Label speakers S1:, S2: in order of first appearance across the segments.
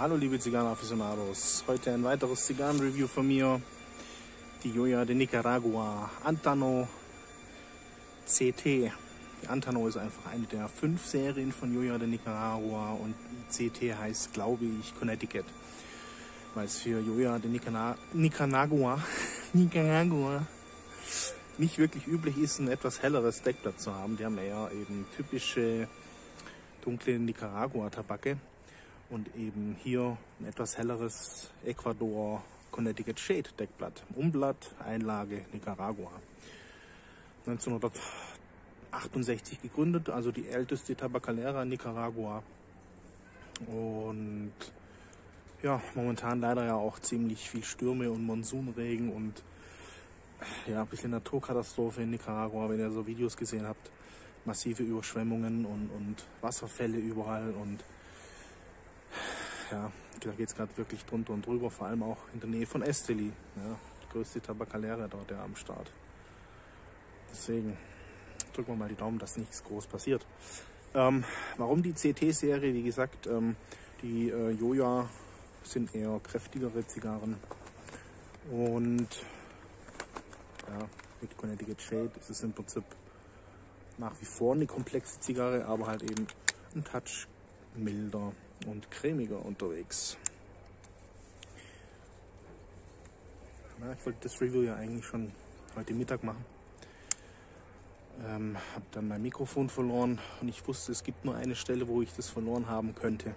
S1: hallo liebe Zigarren-Aficionados. Heute ein weiteres Zigarren-Review von mir. Die Joya de Nicaragua Antano CT. Die Antano ist einfach eine der fünf Serien von Joya de Nicaragua und CT heißt, glaube ich, Connecticut. Weil es für Joya de Nicaragua, Nicaragua nicht wirklich üblich ist, ein etwas helleres Deckblatt zu haben. Die haben eher eben typische dunkle Nicaragua-Tabake und eben hier ein etwas helleres Ecuador Connecticut Shade Deckblatt. Umblatt, Einlage Nicaragua. 1968 gegründet, also die älteste Tabacalera in Nicaragua. Und ja, momentan leider ja auch ziemlich viel Stürme und Monsunregen und ja, ein bisschen Naturkatastrophe in Nicaragua, wenn ihr so Videos gesehen habt. Massive Überschwemmungen und, und Wasserfälle überall und ja, da geht es gerade wirklich drunter und drüber, vor allem auch in der Nähe von Esteli, ja, die größte Tabacalera dort ja, am Start. Deswegen drücken wir mal die Daumen, dass nichts groß passiert. Ähm, warum die CT-Serie? Wie gesagt, ähm, die äh, Joja sind eher kräftigere Zigarren und ja, mit Connecticut Shade ist es im Prinzip nach wie vor eine komplexe Zigarre, aber halt eben ein Touch milder und cremiger unterwegs. Ja, ich wollte das Review ja eigentlich schon heute Mittag machen. Ähm, habe dann mein Mikrofon verloren und ich wusste, es gibt nur eine Stelle, wo ich das verloren haben könnte.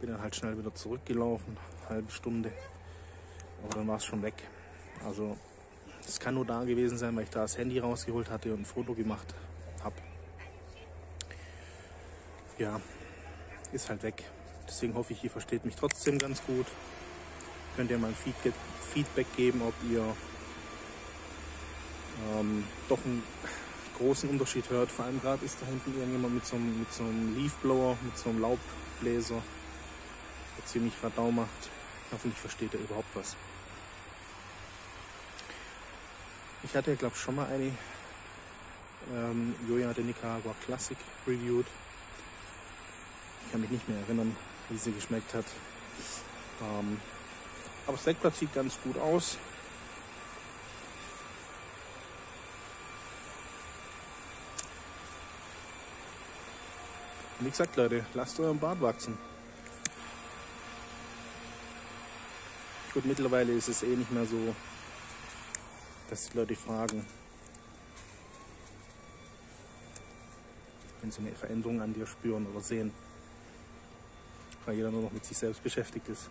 S1: Bin dann halt schnell wieder zurückgelaufen, halbe Stunde, aber dann war es schon weg. Also es kann nur da gewesen sein, weil ich da das Handy rausgeholt hatte und ein Foto gemacht habe. Ja, ist halt weg. Deswegen hoffe ich, ihr versteht mich trotzdem ganz gut. Könnt ihr mal ein Feedback geben, ob ihr ähm, doch einen großen Unterschied hört. Vor allem gerade ist da hinten irgendjemand mit so einem, mit so einem Leafblower, mit so einem Laubbläser, der ziemlich Radau macht. Hoffentlich versteht er überhaupt was. Ich hatte, glaube ich, schon mal eine ähm, Joya de Nicaragua Classic reviewed. Ich kann mich nicht mehr erinnern, wie sie geschmeckt hat. Ähm, aber das Deckblatt sieht ganz gut aus. Wie gesagt, Leute, lasst euren Bart wachsen. Gut, mittlerweile ist es eh nicht mehr so, dass die Leute fragen, wenn sie eine Veränderung an dir spüren oder sehen weil jeder nur noch mit sich selbst beschäftigt ist.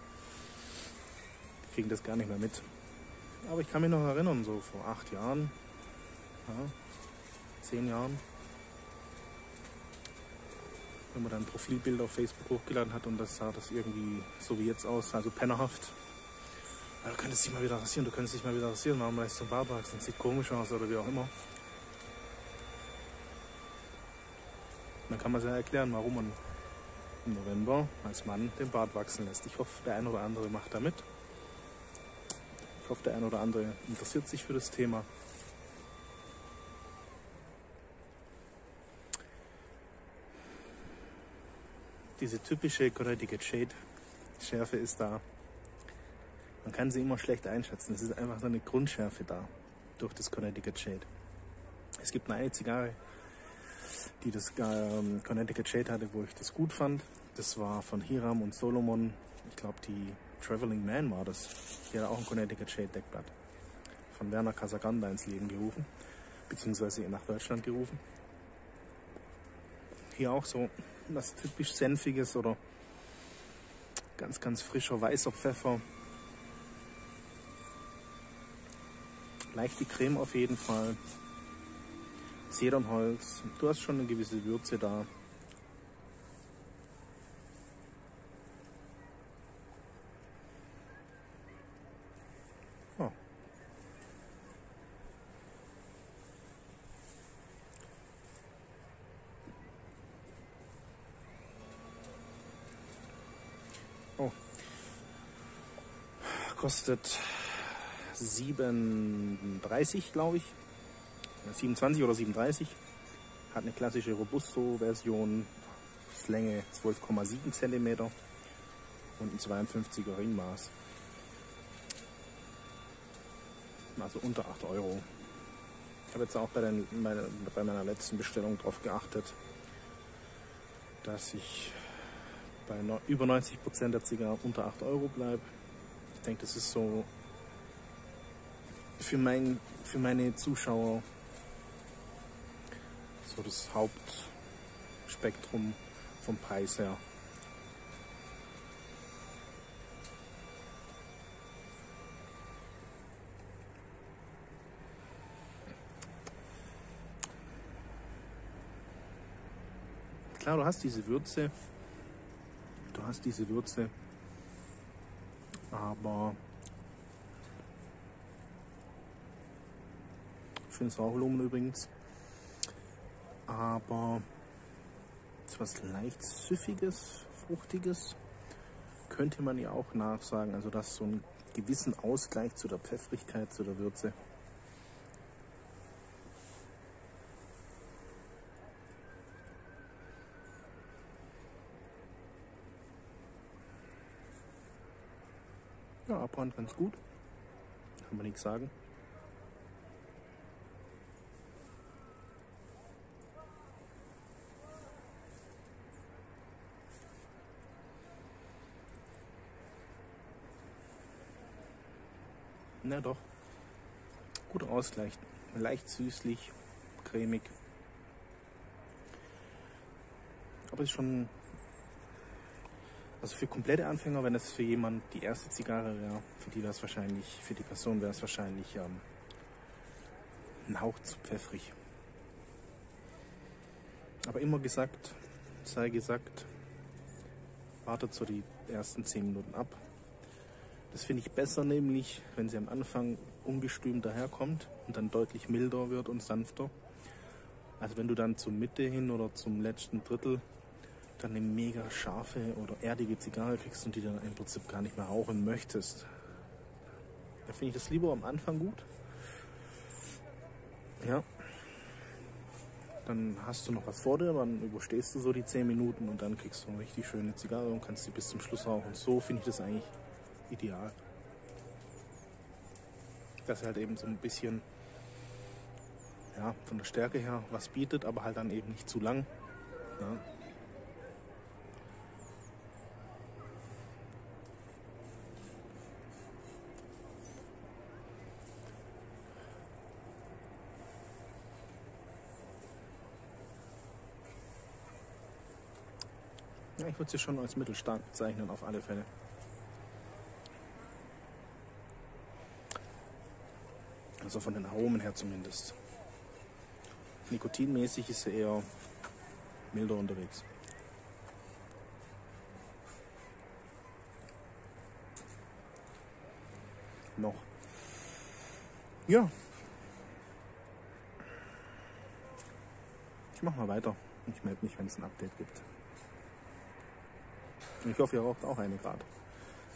S1: Die kriegen das gar nicht mehr mit. Aber ich kann mich noch erinnern, so vor acht Jahren, ja, zehn Jahren, wenn man dann ein Profilbild auf Facebook hochgeladen hat und das sah das irgendwie so wie jetzt aus, also pennerhaft. Ja, du könntest dich mal wieder rasieren, du könntest dich mal wieder rasieren, warum lässt du zum Bart wachsen, sieht komisch aus oder wie auch immer. Dann kann man sich ja erklären, warum man November als Mann den Bart wachsen lässt. Ich hoffe, der ein oder andere macht damit. Ich hoffe, der ein oder andere interessiert sich für das Thema. Diese typische Connecticut Shade Schärfe ist da. Man kann sie immer schlecht einschätzen. Es ist einfach so eine Grundschärfe da durch das Connecticut Shade. Es gibt eine Zigarre, die das ähm, Connecticut Shade hatte, wo ich das gut fand. Das war von Hiram und Solomon. Ich glaube, die Traveling Man war das. Die hat auch ein Connecticut Shade Deckblatt. Von Werner Casaganda ins Leben gerufen. Beziehungsweise nach Deutschland gerufen. Hier auch so was typisch Senfiges oder ganz, ganz frischer weißer Pfeffer. Leichte Creme auf jeden Fall. Zedernholz. Du hast schon eine gewisse Würze da. Oh. oh. Kostet 37, glaube ich. 27 oder 37. Hat eine klassische Robusto-Version, Länge 12,7 cm. und ein 52er Ringmaß. Also unter 8 Euro. Ich habe jetzt auch bei, den, bei meiner letzten Bestellung darauf geachtet, dass ich bei über 90 Prozent der Zigarren unter 8 Euro bleibe. Ich denke, das ist so für, mein, für meine Zuschauer so das Hauptspektrum vom Preis her. Klar, du hast diese Würze, du hast diese Würze, aber schönes Rauchvolumen übrigens aber etwas leicht süffiges, fruchtiges könnte man ja auch nachsagen. Also das so einen gewissen Ausgleich zu der Pfeffrigkeit, zu der Würze. Ja, abbrannt ganz gut. Kann man nichts sagen. Na doch. Gut Ausgleich. Leicht süßlich, cremig. Aber ist schon. Also für komplette Anfänger, wenn es für jemand die erste Zigarre wäre, für die wäre es wahrscheinlich, für die Person wäre es wahrscheinlich ähm, ein Hauch zu pfeffrig. Aber immer gesagt, sei gesagt, wartet so die ersten 10 Minuten ab, das finde ich besser, nämlich wenn sie am Anfang ungestüm daherkommt und dann deutlich milder wird und sanfter. Also wenn du dann zur Mitte hin oder zum letzten Drittel dann eine mega scharfe oder erdige Zigarre kriegst und die dann im Prinzip gar nicht mehr rauchen möchtest. Da finde ich das lieber am Anfang gut. Ja. Dann hast du noch was vor dir, dann überstehst du so die 10 Minuten und dann kriegst du eine richtig schöne Zigarre und kannst sie bis zum Schluss rauchen. So finde ich das eigentlich ideal. Dass er halt eben so ein bisschen ja, von der Stärke her was bietet, aber halt dann eben nicht zu lang. Ja. Ja, ich würde sie schon als mittelstark bezeichnen, auf alle Fälle. Also von den Aromen her zumindest. Nikotinmäßig ist er eher milder unterwegs. Noch. Ja. Ich mach mal weiter. Ich melde mich, wenn es ein Update gibt. Ich hoffe, ihr raucht auch eine Grad.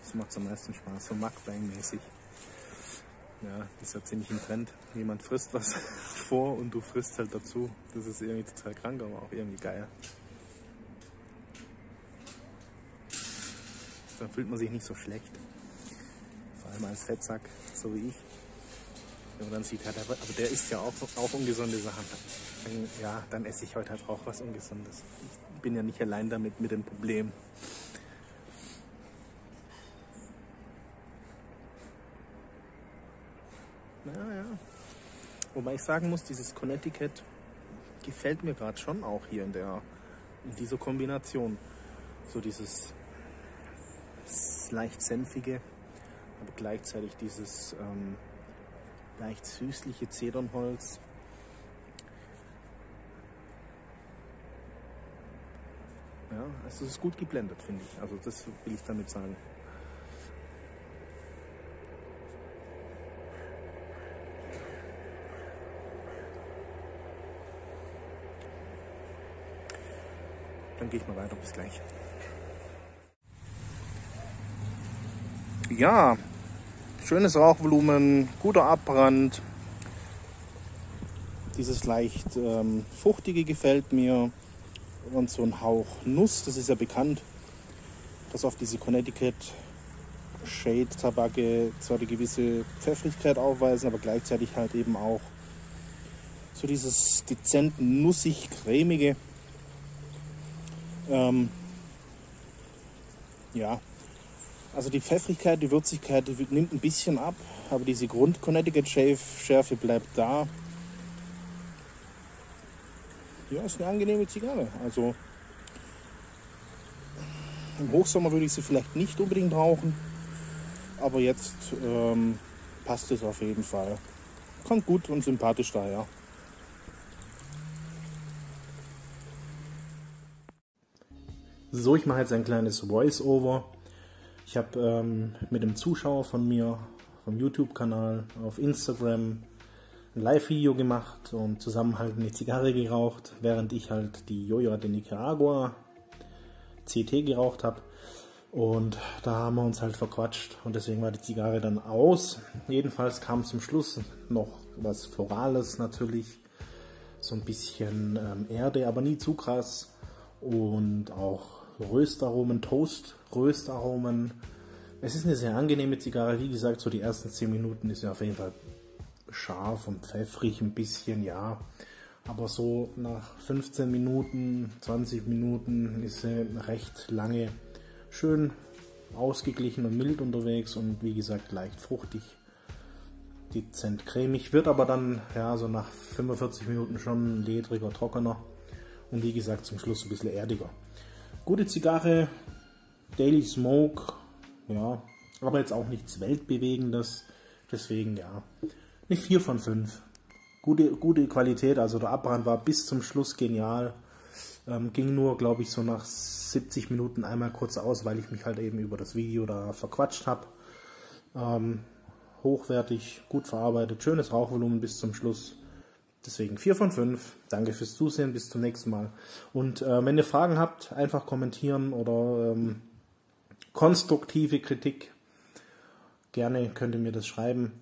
S1: Das macht am meisten Spaß, so Mukbang-mäßig. Ja, ist ja ziemlich im Trend. Jemand frisst was vor und du frisst halt dazu. Das ist irgendwie total krank, aber auch irgendwie geil. Dann fühlt man sich nicht so schlecht. Vor allem als Fettsack, so wie ich. Wenn man dann sieht, ja, aber der isst ja auch, auch ungesunde Sachen. Ja, dann esse ich heute halt auch was Ungesundes. Ich bin ja nicht allein damit mit dem Problem. Ja, ja. Wobei ich sagen muss, dieses Connecticut gefällt mir gerade schon auch hier in der in dieser Kombination. So dieses leicht senfige, aber gleichzeitig dieses ähm, leicht süßliche Zedernholz. Ja, also es ist gut geblendet, finde ich. Also das will ich damit sagen. Dann gehe ich mal weiter. Bis gleich. Ja, schönes Rauchvolumen, guter Abbrand. Dieses leicht ähm, fruchtige gefällt mir und so ein Hauch Nuss, das ist ja bekannt. dass auf diese Connecticut Shade Tabake zwar eine gewisse Pfeffrigkeit aufweisen, aber gleichzeitig halt eben auch so dieses dezent nussig cremige. Ähm, ja, also die Pfeffrigkeit, die Würzigkeit die nimmt ein bisschen ab, aber diese Grund Connecticut Schärfe bleibt da. Ja, ist eine angenehme Zigarre. Also im Hochsommer würde ich sie vielleicht nicht unbedingt rauchen, aber jetzt ähm, passt es auf jeden Fall. Kommt gut und sympathisch daher. So, ich mache jetzt ein kleines Voice-Over. Ich habe ähm, mit einem Zuschauer von mir vom YouTube-Kanal auf Instagram ein Live-Video gemacht und zusammen halt eine Zigarre geraucht, während ich halt die Joya de Nicaragua CT geraucht habe. Und da haben wir uns halt verquatscht und deswegen war die Zigarre dann aus. Jedenfalls kam zum Schluss noch was Florales natürlich. So ein bisschen ähm, Erde, aber nie zu krass. Und auch Röstaromen, Toast-Röstaromen. Es ist eine sehr angenehme Zigarre. Wie gesagt, so die ersten 10 Minuten ist ja auf jeden Fall scharf und pfeffrig ein bisschen, ja. Aber so nach 15 Minuten, 20 Minuten ist sie recht lange schön ausgeglichen und mild unterwegs und wie gesagt leicht fruchtig, dezent cremig. Wird aber dann ja so nach 45 Minuten schon ledriger, trockener und wie gesagt zum Schluss ein bisschen erdiger. Gute Zigarre, Daily Smoke, ja, aber jetzt auch nichts Weltbewegendes. Deswegen ja, eine 4 von 5. Gute, gute Qualität, also der Abbrand war bis zum Schluss genial. Ähm, ging nur, glaube ich, so nach 70 Minuten einmal kurz aus, weil ich mich halt eben über das Video da verquatscht habe. Ähm, hochwertig, gut verarbeitet, schönes Rauchvolumen bis zum Schluss. Deswegen 4 von 5. Danke fürs Zusehen. Bis zum nächsten Mal. Und äh, wenn ihr Fragen habt, einfach kommentieren oder ähm, konstruktive Kritik. Gerne könnt ihr mir das schreiben.